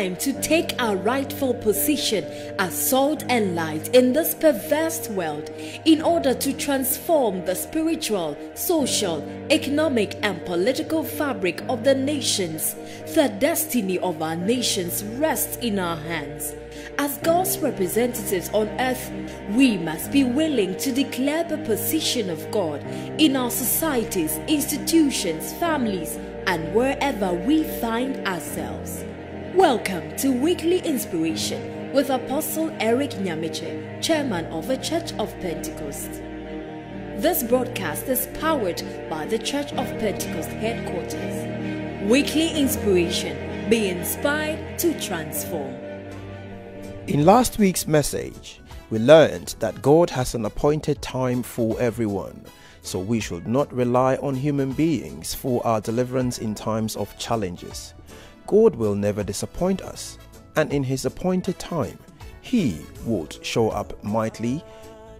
time to take our rightful position as salt and light in this perverse world in order to transform the spiritual, social, economic, and political fabric of the nations. The destiny of our nations rests in our hands. As God's representatives on earth, we must be willing to declare the position of God in our societies, institutions, families, and wherever we find ourselves. Welcome to Weekly Inspiration with Apostle Eric Nyamekye, Chairman of the Church of Pentecost. This broadcast is powered by the Church of Pentecost headquarters. Weekly Inspiration Be inspired to transform. In last week's message, we learned that God has an appointed time for everyone, so we should not rely on human beings for our deliverance in times of challenges. God will never disappoint us, and in His appointed time, He would show up mightily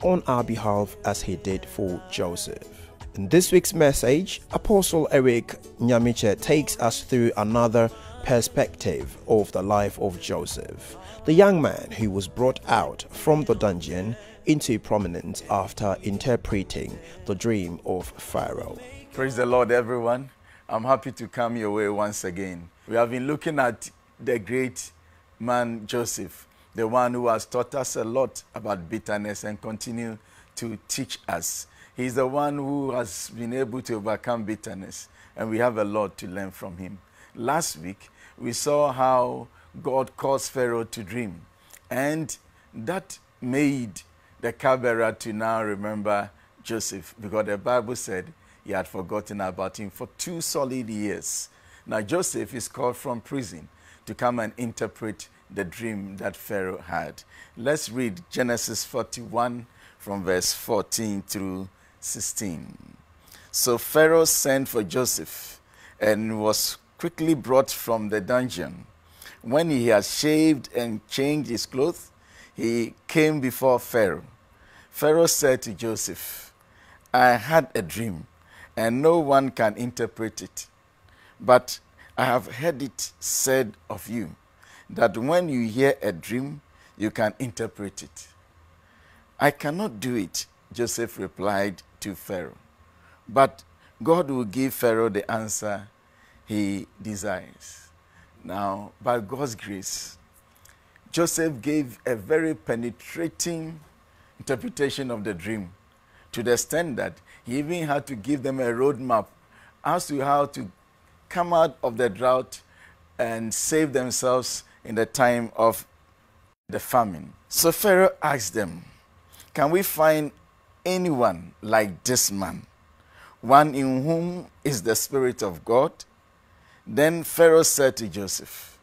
on our behalf as He did for Joseph. In this week's message, Apostle Eric Nyamekye takes us through another perspective of the life of Joseph, the young man who was brought out from the dungeon into prominence after interpreting the dream of Pharaoh. Praise the Lord, everyone. I'm happy to come your way once again. We have been looking at the great man Joseph, the one who has taught us a lot about bitterness and continue to teach us. He's the one who has been able to overcome bitterness, and we have a lot to learn from him. Last week, we saw how God caused Pharaoh to dream, and that made the cupbearer to now remember Joseph because the Bible said he had forgotten about him for two solid years. Now, Joseph is called from prison to come and interpret the dream that Pharaoh had. Let's read Genesis 41 from verse 14 through 16. So Pharaoh sent for Joseph and was quickly brought from the dungeon. When he had shaved and changed his clothes, he came before Pharaoh. Pharaoh said to Joseph, I had a dream, and no one can interpret it. But I have heard it said of you that when you hear a dream, you can interpret it. I cannot do it, Joseph replied to Pharaoh. But God will give Pharaoh the answer he desires. Now, by God's grace, Joseph gave a very penetrating interpretation of the dream to the extent that he even had to give them a roadmap as to how to come out of the drought and save themselves in the time of the famine. So Pharaoh asked them, Can we find anyone like this man, one in whom is the Spirit of God? Then Pharaoh said to Joseph,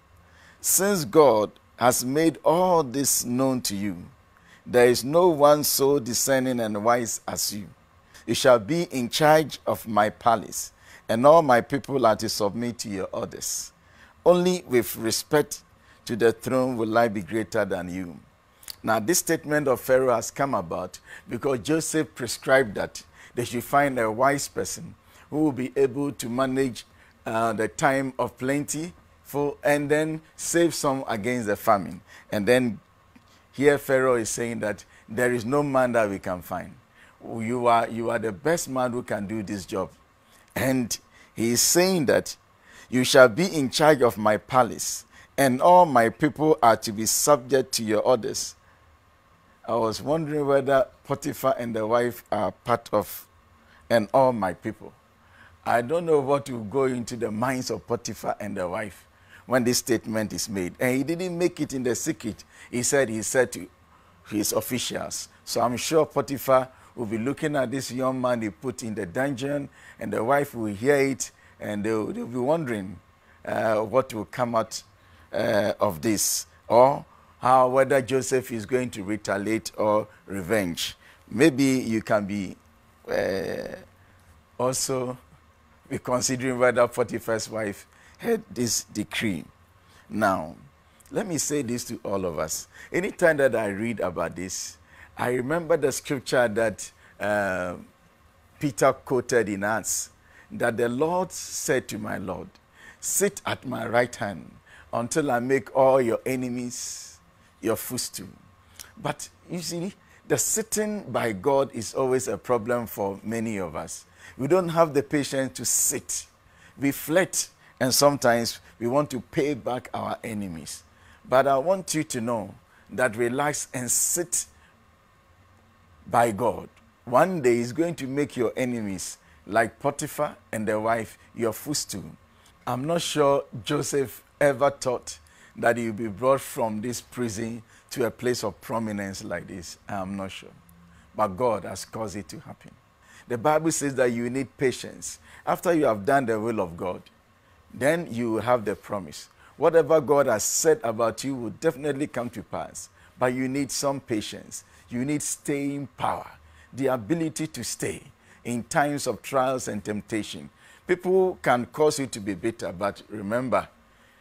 Since God has made all this known to you, there is no one so discerning and wise as you. You shall be in charge of my palace, and all my people are to submit to your orders. Only with respect to the throne will I be greater than you. Now, this statement of Pharaoh has come about because Joseph prescribed that they should find a wise person who will be able to manage uh, the time of plenty for, and then save some against the famine. And then here Pharaoh is saying that there is no man that we can find. You are, you are the best man who can do this job. And he is saying that you shall be in charge of my palace, and all my people are to be subject to your orders. I was wondering whether Potiphar and the wife are part of, and all my people. I don't know what will go into the minds of Potiphar and the wife when this statement is made. And he didn't make it in the secret. He said, he said to his officials. So I'm sure Potiphar will be looking at this young man he put in the dungeon, and the wife will hear it, and they'll, they'll be wondering uh, what will come out uh, of this, or how whether Joseph is going to retaliate or revenge. Maybe you can be uh, also be considering whether Potiphar's wife had this decree. Now, let me say this to all of us. Anytime that I read about this, I remember the scripture that uh, Peter quoted in us that the Lord said to my Lord, Sit at my right hand until I make all your enemies your footstool. But you see, the sitting by God is always a problem for many of us. We don't have the patience to sit. We flirt, and sometimes we want to pay back our enemies. But I want you to know that relax and sit by God. One day He's going to make your enemies, like Potiphar and their wife, your footstool. I'm not sure Joseph ever thought that he would be brought from this prison to a place of prominence like this. I'm not sure. But God has caused it to happen. The Bible says that you need patience. After you have done the will of God, then you will have the promise. Whatever God has said about you will definitely come to pass. But you need some patience. You need staying power, the ability to stay in times of trials and temptation. People can cause you to be bitter, but remember,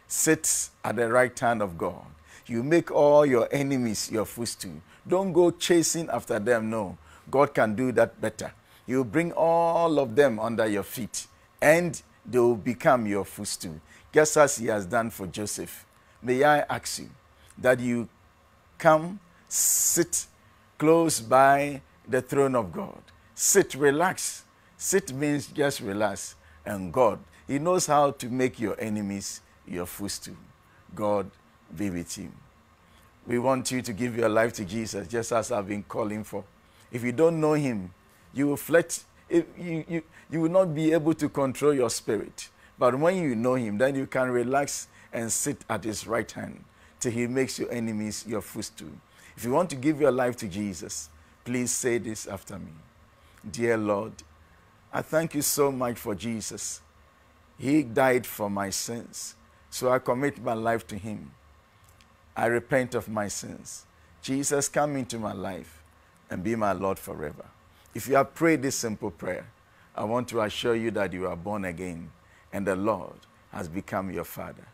sit at the right hand of God. You make all your enemies your footstool. Don't go chasing after them. No, God can do that better. You bring all of them under your feet, and they will become your footstool, just as He has done for Joseph. May I ask you that you come, sit close by the throne of God. Sit, relax. Sit means just relax. And God, He knows how to make your enemies your footstool. God be with you. We want you to give your life to Jesus, just as I've been calling for. If you don't know Him, you will. You, you, you will not be able to control your spirit. But when you know Him, then you can relax and sit at His right hand He makes your enemies your footstool. If you want to give your life to Jesus, please say this after me Dear Lord, I thank you so much for Jesus. He died for my sins, so I commit my life to Him. I repent of my sins. Jesus, come into my life and be my Lord forever. If you have prayed this simple prayer, I want to assure you that you are born again and the Lord has become your Father.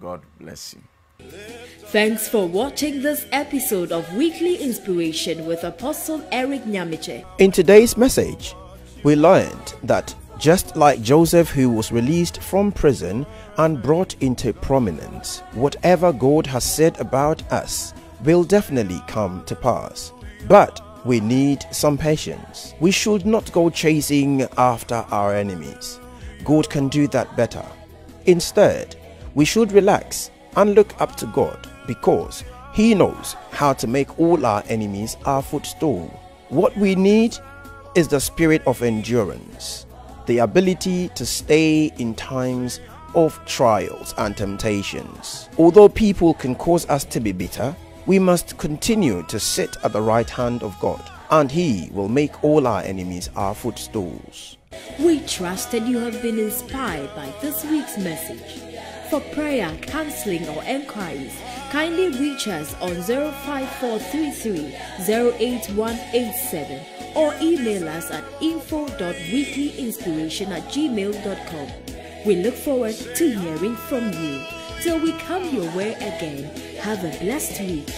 God bless you. Thanks for watching this episode of Weekly Inspiration with Apostle Eric Nyamekye. In today's message, we learned that just like Joseph, who was released from prison and brought into prominence, whatever God has said about us will definitely come to pass. But we need some patience. We should not go chasing after our enemies. God can do that better. Instead, we should relax and look up to God because He knows how to make all our enemies our footstool. What we need is the spirit of endurance, the ability to stay in times of trials and temptations. Although people can cause us to be bitter, we must continue to sit at the right hand of God, and He will make all our enemies our footstools. We trust that you have been inspired by this week's message. For prayer, counseling, or enquiries, kindly reach us on 05433 08187 or email us at info.weeklyinspiration at gmail.com. We look forward to hearing from you. Till we come your way again, have a blessed week.